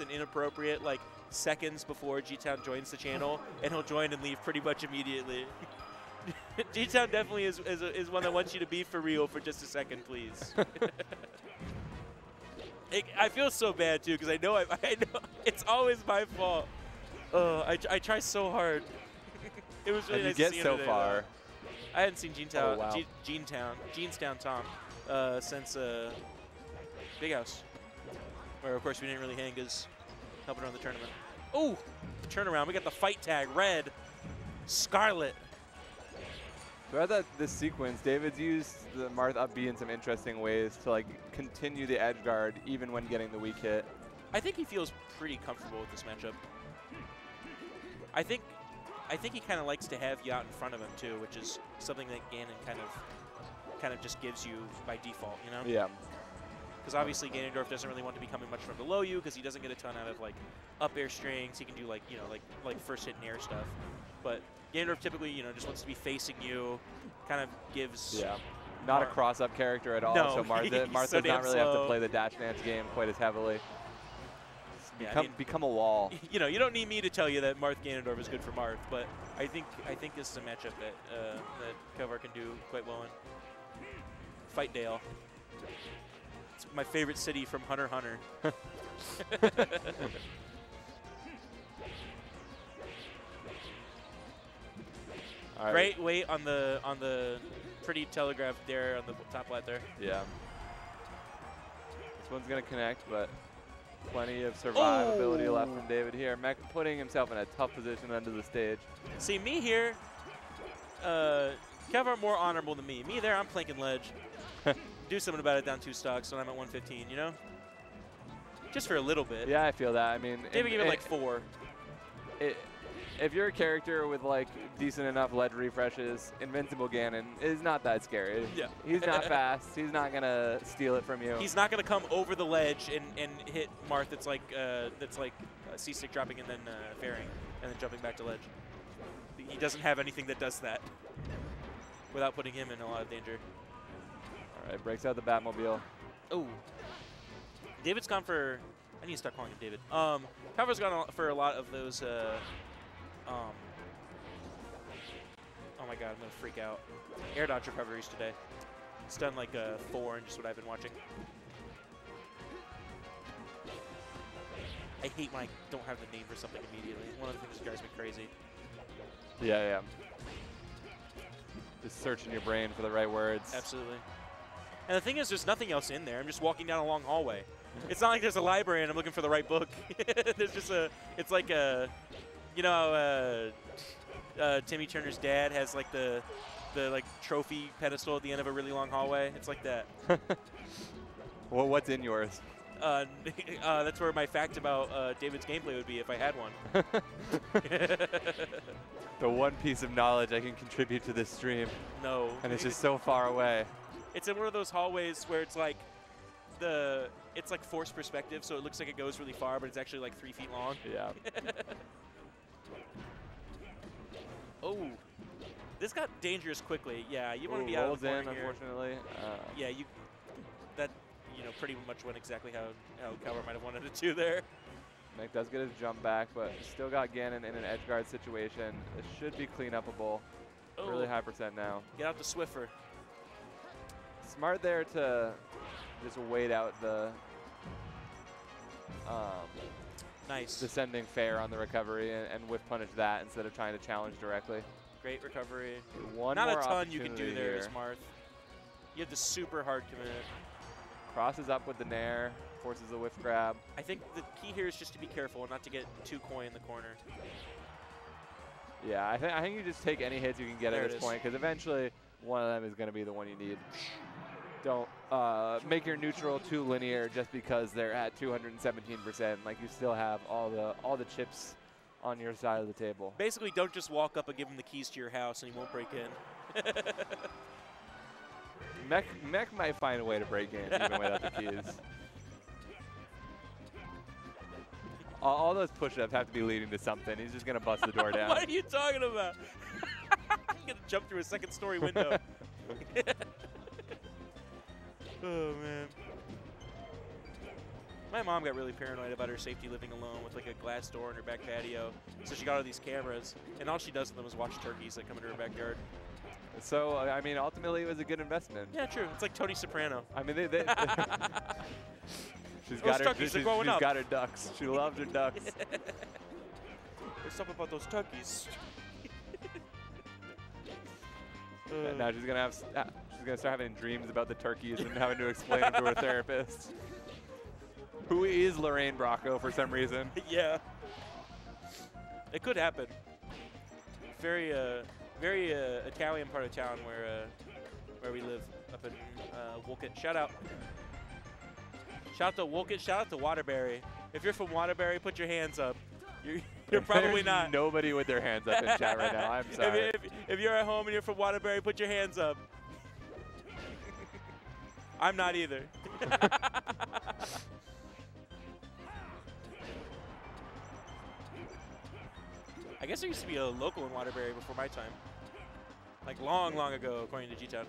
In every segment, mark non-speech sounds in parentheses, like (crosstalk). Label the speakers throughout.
Speaker 1: and inappropriate like seconds before G-Town joins the channel, and he'll join and leave pretty much immediately. (laughs) G-Town definitely is, is, is one that wants you to be for real for just a second, please. (laughs) it, I feel so bad too because I know I, (laughs) I know it's always my fault. Uh, I, I try so hard. it was really
Speaker 2: and
Speaker 1: nice
Speaker 2: you
Speaker 1: to
Speaker 2: get so
Speaker 1: today,
Speaker 2: far.
Speaker 1: though. I hadn't seen Gene-Town,
Speaker 2: Oh, wow.
Speaker 1: G- Gene-Town, Jeanstown Tom uh, since uh, Big House, where of course we didn't really hang as helping run the tournament. Oh, turnaround. We got the fight tag, red, Scarlet.
Speaker 2: Throughout that this sequence, David's used the Marth up B in some interesting ways to like continue the edge guard even when getting the weak hit.
Speaker 1: I think he feels pretty comfortable with this matchup. I think I think he kind of likes to have you out in front of him too, which is something that Ganon kind of kind of just gives you by default, you know?
Speaker 2: Yeah.
Speaker 1: Because obviously Ganondorf doesn't really want to be coming much from below you because he doesn't get a ton out of like up air strings. He can do like you know like like first hit and air stuff, but Ganondorf typically you know just wants to be facing you, kind of gives.
Speaker 2: Yeah. Not a cross-up character at all,
Speaker 1: No,
Speaker 2: so (laughs) Martha,
Speaker 1: he's
Speaker 2: Martha's
Speaker 1: so
Speaker 2: not
Speaker 1: damn
Speaker 2: really have to play the dash dance game quite as heavily.
Speaker 1: Yeah, I
Speaker 2: Become,
Speaker 1: mean-
Speaker 2: become a wall. (laughs)
Speaker 1: You know, you don't need me to tell you that Marth Ganondorf is good for Marth, but I think I think this is a matchup that uh, that Kalvar can do quite well in. Fight Dale. My favorite city from Hunter Hunter. (laughs)
Speaker 2: All right.
Speaker 1: Great weight on the on the pretty telegraph there on the top left there.
Speaker 2: Yeah. This one's going to connect, but plenty of survivability left from
Speaker 1: Oh.
Speaker 2: David here. Mekk putting himself in a tough position under the stage.
Speaker 1: See me here, uh, Kalvar more honorable than me. Me there, I'm planking ledge. (laughs) do something about it down two stocks when I'm at 115, you know? Just for a little bit.
Speaker 2: Yeah, I feel that. I mean,
Speaker 1: David
Speaker 2: in-
Speaker 1: gave it like four.
Speaker 2: it, if you're a character with like decent enough ledge refreshes, Invincible Ganon is not that scary.
Speaker 1: Yeah.
Speaker 2: He's not (laughs) fast. He's not gonna steal it from you.
Speaker 1: He's not going to come over the ledge and, and hit Marth that's like uh, that's like uh, C-stick dropping and then uh, fairing and then jumping back to ledge. He doesn't have anything that does that without putting him in a lot of danger.
Speaker 2: All right, breaks out the Batmobile.
Speaker 1: Oh. David's gone for. I need to start calling him David. Um, Kalvar's gone for a lot of those. Uh, um, oh my god, I'm gonna freak out. Air dodge recoveries today. It's done like a four and just what I've been watching. I hate when I don't have the name for something immediately. One of the things that drives me crazy.
Speaker 2: Yeah, yeah. Just searching your brain for the right words.
Speaker 1: Absolutely. And the thing is, there's nothing else in there. I'm just walking down a long hallway. It's not like there's a library and I'm looking for the right book. (laughs) there's just a, it's like a, you know, uh, uh, Timmy Turner's dad has like the, the like trophy pedestal at the end of a really long hallway. It's like that. (laughs)
Speaker 2: Well, what's in yours?
Speaker 1: Uh, (laughs) uh, that's where my fact about uh, David's gameplay would be if I had one.
Speaker 2: The one piece of knowledge I can contribute to this stream,
Speaker 1: no.
Speaker 2: and it's just so far away.
Speaker 1: It's in one of those hallways where it's like the it's like forced perspective, so it looks like it goes really far, but it's actually like three feet long.
Speaker 2: Yeah. (laughs)
Speaker 1: Oh, this got dangerous quickly. Yeah, you want to be out of the corner
Speaker 2: in,
Speaker 1: here.
Speaker 2: unfortunately. Uh,
Speaker 1: Yeah, you. That you know pretty much went exactly how how Kalvar might have wanted it to there.
Speaker 2: Mekk does get his jump back, but still got Ganon in an edge guard situation. It should be clean upable.
Speaker 1: Oh,
Speaker 2: Really high percent now.
Speaker 1: get out the Swiffer.
Speaker 2: Smart there to just wait out the um,
Speaker 1: Nice.
Speaker 2: descending fair on the recovery and, and whiff punish that instead of trying to challenge directly.
Speaker 1: Great recovery.
Speaker 2: One
Speaker 1: Not a ton you can do there, Marth. You have the super hard commit.
Speaker 2: Crosses up with the nair, forces a whiff grab.
Speaker 1: I think the key here is just to be careful and not to get too coy in the corner.
Speaker 2: Yeah, I, th I think you just take any hits you can get
Speaker 1: There
Speaker 2: at this point because eventually one of them is going to be the one you need. Don't uh, make your neutral too linear just because they're at 217%. Like you still have all the all the chips on your side of the table.
Speaker 1: Basically, don't just walk up and give him the keys to your house and he won't break in. (laughs)
Speaker 2: Mekk, Mekk might find a way to break in even without the keys. (laughs) All, all those push-ups have to be leading to something. He's just going to bust the door (laughs) down.
Speaker 1: what are you talking about? I'm gonna jump through a second story window. Oh man. My mom got really paranoid about her safety living alone with like a glass door in her back patio. So she got all these cameras, and all she does with them is watch turkeys that come into her backyard.
Speaker 2: So I mean, ultimately, it was a good investment.
Speaker 1: Yeah, true. It's like Tony Soprano.
Speaker 2: I mean, they, they, (laughs) she's got her. She's,
Speaker 1: are growing
Speaker 2: she's got her ducks. She loves her ducks. (laughs)
Speaker 1: What's up about those turkeys?
Speaker 2: And now she's gonna have. Uh, s- ah, gonna start having dreams about the turkeys and having to explain them to her therapist. (laughs) Who is Lorraine Bracco for some reason? (laughs)
Speaker 1: yeah. It could happen. Very, uh, very uh, Italian part of town where, uh, where we live up in uh, Wolcott. Shout out. Shout out to Wolcott. Shout out to Waterbury. If you're from Waterbury, put your hands up. You're, (laughs) you're probably not.
Speaker 2: Nobody with their hands up in chat right now. I'm
Speaker 1: If,
Speaker 2: sorry.
Speaker 1: if, if you're at home and you're from Waterbury, put your hands up. I'm not either. (laughs) I guess there used to be a local in Waterbury before my time. Like long, long ago, according to G-Town.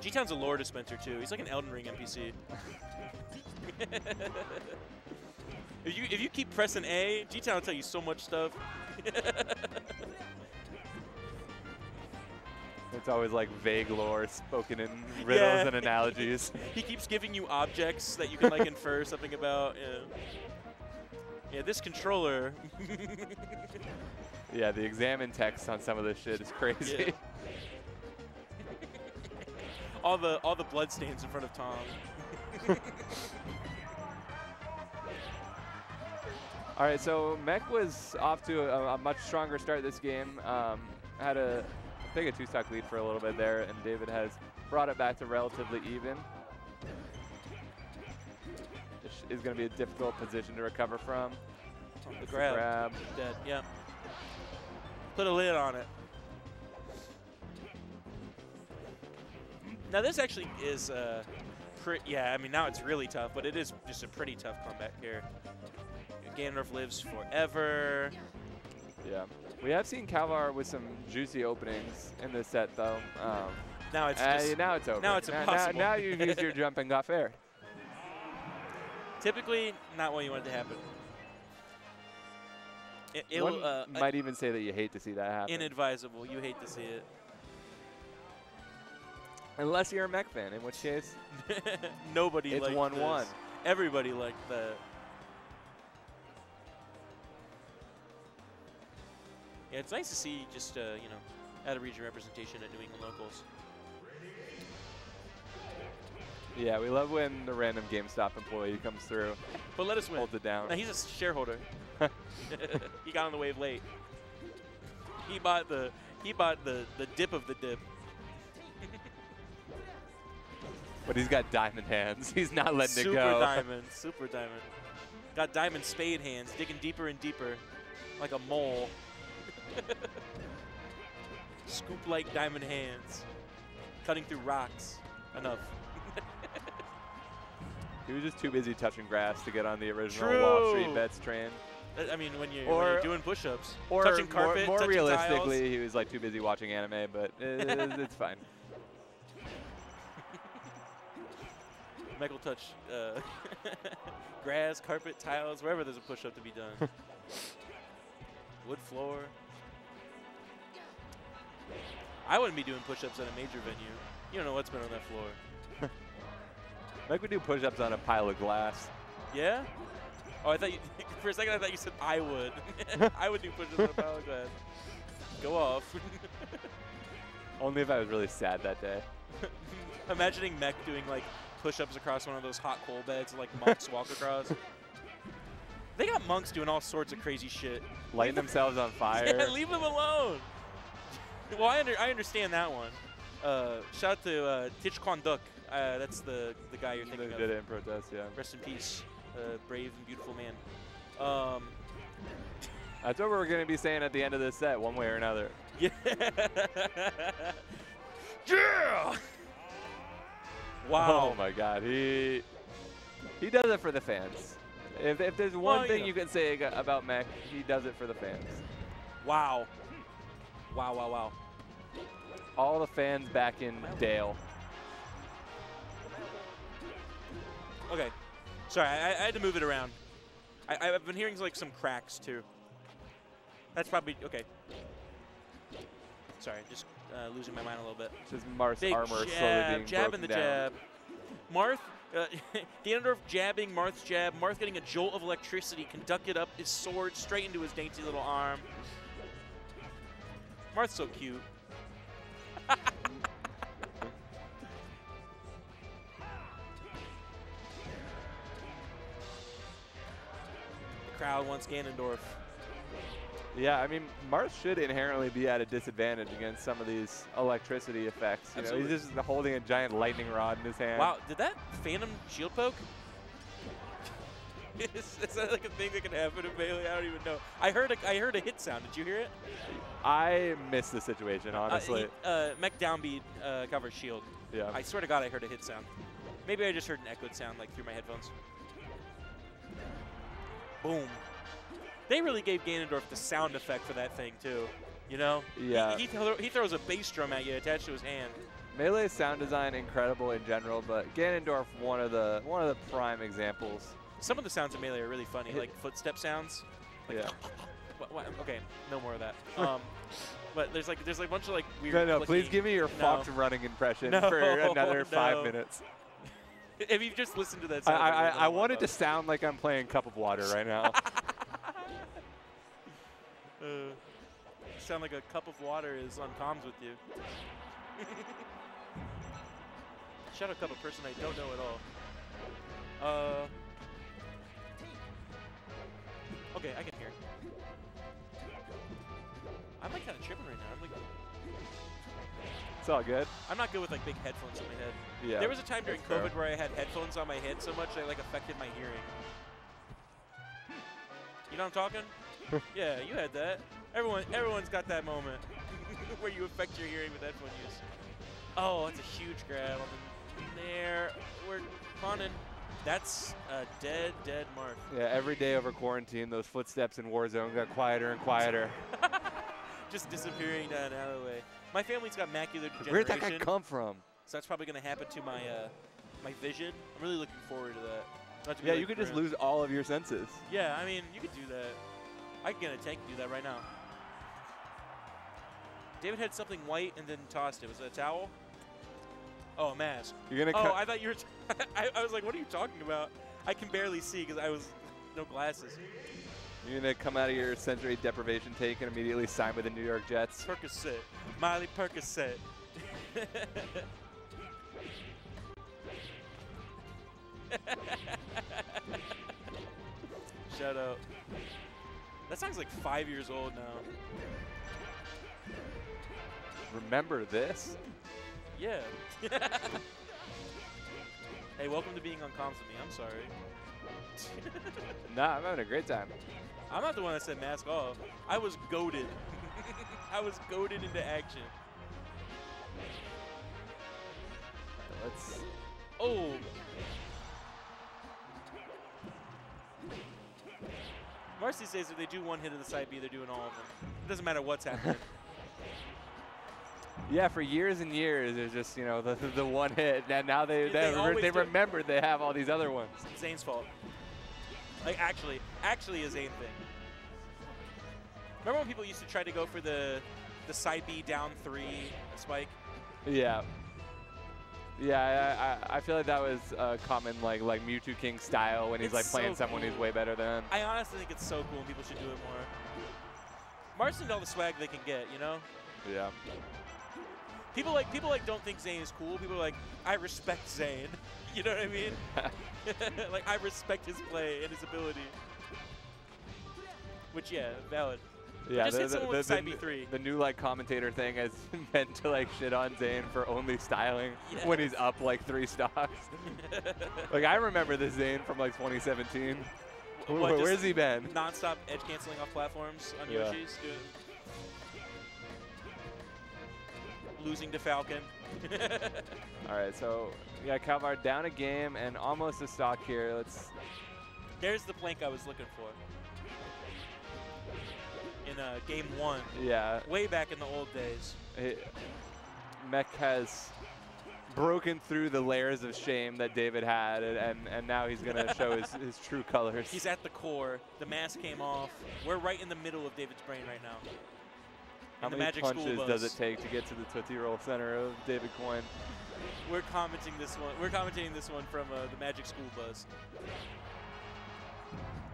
Speaker 1: G-Town's a lore dispenser too. He's like an Elden Ring NPC. (laughs) if you if you keep pressing A, G-Town will tell you so much stuff. (laughs)
Speaker 2: always like vague lore spoken in riddles
Speaker 1: Yeah.
Speaker 2: and (laughs) analogies.
Speaker 1: he keeps giving you objects that you can like infer (laughs) something about. Yeah. Yeah, this controller. (laughs)
Speaker 2: yeah, the examine text on some of this shit is crazy.
Speaker 1: Yeah. all the all the blood stains in front of Tom.
Speaker 2: All right, so Mech was off to a, a much stronger start this game. Um, had a, I think a two-stock lead for a little bit there, and David has brought it back to relatively even. This is going to be a difficult position to recover from.
Speaker 1: The
Speaker 2: It's
Speaker 1: grab.
Speaker 2: grab.
Speaker 1: Dead. Yeah. Put a lid on it. Now this actually is uh, pretty. Yeah, I mean now it's really tough, but it is just a pretty tough comeback here. Ganondorf lives forever.
Speaker 2: Yeah. We have seen Kalvar with some juicy openings in this set, though. Um,
Speaker 1: Now it's
Speaker 2: uh,
Speaker 1: just
Speaker 2: now it's over.
Speaker 1: now it's
Speaker 2: now,
Speaker 1: impossible.
Speaker 2: Now, you've used your jump and got fair.
Speaker 1: typically not what you want it to happen. It, it
Speaker 2: One
Speaker 1: uh,
Speaker 2: might even say that you hate to see that happen.
Speaker 1: inadvisable. You hate to see it.
Speaker 2: Unless you're a Mekk fan, in which case (laughs)
Speaker 1: Nobody
Speaker 2: it's 1
Speaker 1: this.
Speaker 2: 1.
Speaker 1: Everybody liked that. Yeah, it's nice to see just uh, you know out of region representation at New England locals.
Speaker 2: Yeah, we love when the random GameStop employee comes through,
Speaker 1: But let us win.
Speaker 2: holds it down.
Speaker 1: Now he's a shareholder. (laughs) he got on the wave late. He bought the he bought the the dip of the dip. (laughs)
Speaker 2: But he's got diamond hands. (laughs) He's not letting
Speaker 1: super
Speaker 2: it go.
Speaker 1: Super diamond, super diamond. Got diamond spade hands, digging deeper and deeper, like a mole. (laughs) Scoop-like diamond hands, cutting through rocks. Enough. (laughs)
Speaker 2: He was just too busy touching grass to get on the original Wall Street bets train.
Speaker 1: I- mean, when you're, when you're doing push-ups,
Speaker 2: Or
Speaker 1: touching
Speaker 2: more-
Speaker 1: carpet,
Speaker 2: more,
Speaker 1: touching
Speaker 2: realistically,
Speaker 1: tiles.
Speaker 2: he was like too busy watching anime, but it, it- (laughs) it's fine.
Speaker 1: Michael touch uh, grass, carpet, tiles, wherever there's a push-up to be done. Wood floor. I wouldn't be doing push-ups at a major venue. You don't know what's been on that floor. (laughs)
Speaker 2: Like we do push-ups on a pile of glass.
Speaker 1: Yeah? Oh, I thought you, (laughs) for a second I thought you said I would. (laughs) I would do push-ups on a pile of glass. Go off.
Speaker 2: Only if I was really sad that day.
Speaker 1: Imagining Mech doing like push-ups across one of those hot coal beds like monks walk across. They got monks doing all sorts of crazy shit.
Speaker 2: Lighting themselves on fire.
Speaker 1: Yeah, leave them alone. Well, I, under, I understand that one. Uh, shout out to uh, Thich Quang Duc. Uh, that's the, the guy you're thinking
Speaker 2: They
Speaker 1: thinking
Speaker 2: did it in protest, yeah.
Speaker 1: Rest in peace, uh, brave and beautiful man. Um,
Speaker 2: That's what we're going to be saying at the end of this set, one way or another. (laughs)
Speaker 1: yeah. yeah. (laughs) Wow.
Speaker 2: Oh my God, he he does it for the fans. If, if there's one
Speaker 1: Well, you
Speaker 2: thing
Speaker 1: know.
Speaker 2: you can say about Mekk, he does it for the fans.
Speaker 1: Wow. Wow, wow, wow.
Speaker 2: All the fans back in Dale.
Speaker 1: okay. Sorry, I, I had to move it around. I, I've been hearing like some cracks too. That's probably okay. Sorry, just uh, losing my mind a little bit.
Speaker 2: Just Marth's
Speaker 1: Big
Speaker 2: armor slowly
Speaker 1: jab, jab in the
Speaker 2: down.
Speaker 1: jab. Marth, uh, (laughs) Ganondorf jabbing Marth's jab. Marth getting a jolt of electricity, conducted up his sword straight into his dainty little arm. Marth's so cute. the (laughs) crowd wants Ganondorf.
Speaker 2: Yeah, I mean, Marth should inherently be at a disadvantage against some of these electricity effects. You know, he's just holding a giant lightning rod in his hand.
Speaker 1: Wow, did that Phantom shield poke? (laughs) is, is that like a thing that can happen in Melee? I don't even know. I heard a, I heard a hit sound. Did you hear it?
Speaker 2: I missed the situation, honestly.
Speaker 1: Uh, he, uh, Mekk Downbeat uh, covers shield.
Speaker 2: yeah.
Speaker 1: I swear to God, I heard a hit sound. Maybe I just heard an echoed sound like through my headphones. Boom. They really gave Ganondorf the sound effect for that thing too. You know?
Speaker 2: Yeah.
Speaker 1: He, thro- he throws a bass drum at you attached to his hand.
Speaker 2: Melee sound design incredible in general, but Ganondorf one of the one of the prime examples.
Speaker 1: Some of the sounds in Melee are really funny, like (laughs) footstep sounds. Like
Speaker 2: Yeah. (laughs)
Speaker 1: Okay, no more of that. (laughs) Um, but there's like there's like a bunch of like weird.
Speaker 2: No, no, please give me your
Speaker 1: No.
Speaker 2: Fox running impression
Speaker 1: No,
Speaker 2: for another five minutes.
Speaker 1: If you've just listened to that,
Speaker 2: I,
Speaker 1: sound,
Speaker 2: I, I, I wanted to sound like I'm playing Cup of Water right now.
Speaker 1: Uh, sound like a cup of water is on comms with you. Shadow Cup, a person I don't know at all. Uh. Okay, I can hear. I'm like kind of tripping right now. I'm like,
Speaker 2: it's all good.
Speaker 1: I'm not good with like big headphones on my head.
Speaker 2: Yeah.
Speaker 1: There was a time during
Speaker 2: that's fair.
Speaker 1: COVID where I had headphones on my head so much they like affected my hearing. You know what I'm talking? (laughs) yeah, you had that. Everyone, everyone's got that moment (laughs) where you affect your hearing with headphone use. Oh, that's a huge grab on the there. We're punning. That's a dead, dead mark.
Speaker 2: Yeah, every day over quarantine, those footsteps in Warzone got quieter and quieter. (laughs)
Speaker 1: Just disappearing down an alleyway. My family's got macular degeneration.
Speaker 2: Where'd that guy come from?
Speaker 1: so that's probably gonna happen to my uh, my vision. I'm really looking forward to that. To
Speaker 2: Yeah,
Speaker 1: like
Speaker 2: you could just lose all of your senses.
Speaker 1: Yeah, I mean, you could do that. I can get a tank and do that right now. David had something white and then tossed it. Was it a towel? Oh, a mask.
Speaker 2: You're gonna
Speaker 1: Oh. I thought you were. (laughs) I, I was like, what are you talking about? I can barely see because I was no glasses.
Speaker 2: You're gonna come out of your sensory deprivation take and immediately sign with the New York Jets.
Speaker 1: Percocet. Miley Percocet. (laughs) Shout out. That song's like five years old now.
Speaker 2: Remember this?
Speaker 1: Yeah. (laughs) hey, welcome to being on comms with me. I'm sorry. (laughs)
Speaker 2: Nah, I'm having a great time.
Speaker 1: I'm not the one that said mask off. I was goaded. (laughs) I was goaded into action.
Speaker 2: Let's.
Speaker 1: Oh. Marcy says if they do one hit of the side B, they're doing all of them. It doesn't matter what's happening. (laughs)
Speaker 2: Yeah, for years and years, there's just you know the (laughs) the one hit, and now they they,
Speaker 1: they
Speaker 2: they remembered they have all these other ones.
Speaker 1: It's Zain's fault. Like actually, actually a Zane thing. Remember when people used to try to go for the the side B down three spike?
Speaker 2: Yeah. Yeah, I, I, I feel like that was a common like like Mew2King style when he's
Speaker 1: It's
Speaker 2: like playing
Speaker 1: so
Speaker 2: someone who's way better than.
Speaker 1: I honestly think it's so cool and people should do it more. Marston all the swag they can get, you know?
Speaker 2: Yeah.
Speaker 1: People like people like don't think Zain is cool. People are like, I respect Zain. (laughs) you know what I mean? (laughs) like I respect his play and his ability. Which yeah, valid.
Speaker 2: Yeah,
Speaker 1: just
Speaker 2: the, the, the, the, new-
Speaker 1: B3.
Speaker 2: the new like commentator thing has (laughs) meant to like shit on Zain for only styling when he's up like three stocks. like I remember the Zain from like 2017. Wh-
Speaker 1: What,
Speaker 2: where's he been?
Speaker 1: Non-stop edge canceling off platforms on
Speaker 2: Yeah.
Speaker 1: Yoshi's. Dude. Losing to Falcon. (laughs)
Speaker 2: All right, so we got Kalvar down a game and almost a stock here. Let's
Speaker 1: There's the plank I was looking for. In uh, game one,
Speaker 2: yeah.
Speaker 1: way back in the old days.
Speaker 2: He, Mekk has broken through the layers of shame that David had, and, and, and now he's going (laughs) to show his, his true colors.
Speaker 1: He's at the core. The mask came off. We're right in the middle of David's brain right now.
Speaker 2: How many
Speaker 1: Magic
Speaker 2: punches does it take to get to the Tootsie Roll center of David Coyne?
Speaker 1: We're commenting this one. We're commentating this one from uh, the Magic School Bus.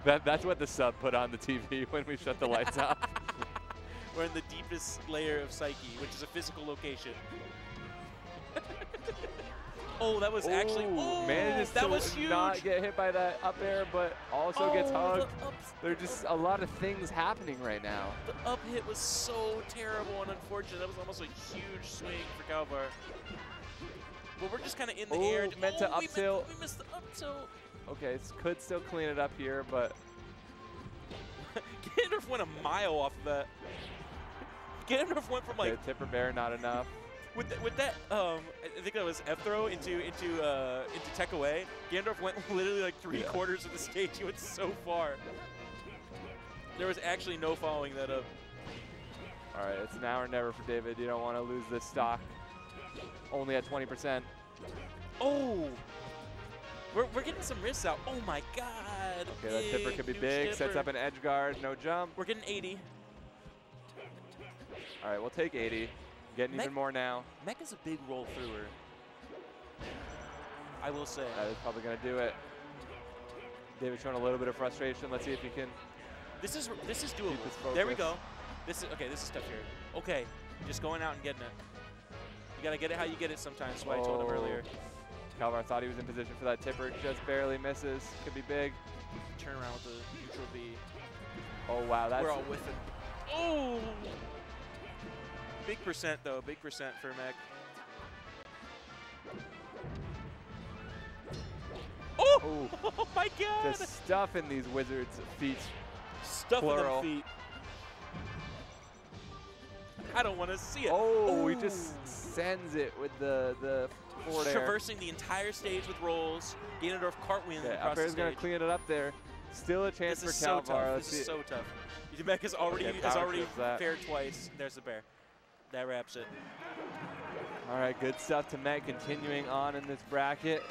Speaker 2: That, that's what the sub put on the TV (laughs) when we shut the lights (laughs) off.
Speaker 1: We're in the deepest layer of psyche, which is a physical location. (laughs) oh, that was actually.
Speaker 2: Ooh,
Speaker 1: Oh,
Speaker 2: manages
Speaker 1: that
Speaker 2: to
Speaker 1: was huge.
Speaker 2: not get hit by that up air, but also gets
Speaker 1: Oh,
Speaker 2: hugged.
Speaker 1: The up,
Speaker 2: There are just a lot of things happening right now.
Speaker 1: the up hit was so terrible and unfortunate. That was almost a huge swing for Kalvar. But we're just kind of in the air.
Speaker 2: Ooh, meant to
Speaker 1: oh, we
Speaker 2: up tilt.
Speaker 1: We missed the up tilt.
Speaker 2: Okay, could still clean it up here, but (laughs)
Speaker 1: Ganondorf went a mile off of that. (laughs) Ganondorf went from like
Speaker 2: okay, tipper bear not enough.
Speaker 1: With th with that um I think that was F throw into into uh into tech away. Gandorf went (laughs) literally like three
Speaker 2: Yeah.
Speaker 1: quarters of the stage. He went so far. There was actually no following that up.
Speaker 2: All right, it's now or never for David. You don't want to lose this stock. Only at 20%.
Speaker 1: Oh, we're we're getting some wrists out. Oh my God.
Speaker 2: Okay, that tipper could be big. Sets up an edge guard, no jump.
Speaker 1: We're getting 80.
Speaker 2: All right, we'll take 80. Getting
Speaker 1: Mekk-
Speaker 2: even more now.
Speaker 1: Mekk is a big roll througher. I will say.
Speaker 2: That is probably going to do it. David showing a little bit of frustration. Let's see if he can.
Speaker 1: This is this is doable. There we go. This is okay. This is tough here. Okay, just going out and getting it. You gotta get it how you get it sometimes. That's why I told him
Speaker 2: Oh.
Speaker 1: earlier.
Speaker 2: Kalvar thought he was in position for that tipper. Just barely misses. Could be big.
Speaker 1: Turn around with the neutral B.
Speaker 2: Oh, wow. That's
Speaker 1: We're all with it. Oh! Big percent though. Big percent for Mekk. Oh!
Speaker 2: Ooh. (laughs)
Speaker 1: Oh my God!
Speaker 2: the stuff in these wizards' feet.
Speaker 1: Stuff in them feet. I don't want to see it.
Speaker 2: Oh, he just sends it with the, the forward air.
Speaker 1: traversing the entire stage with rolls. Ganondorf cartwheeling
Speaker 2: Okay,
Speaker 1: across the
Speaker 2: going to clean it up there. Still a chance
Speaker 1: This is
Speaker 2: for
Speaker 1: so
Speaker 2: Kalvar.
Speaker 1: tough.
Speaker 2: Let's
Speaker 1: This is
Speaker 2: see-
Speaker 1: so tough. Mekk has already
Speaker 2: Okay,
Speaker 1: has already fared twice. There's the bear. That wraps it.
Speaker 2: All right, good stuff to Matt continuing on in this bracket.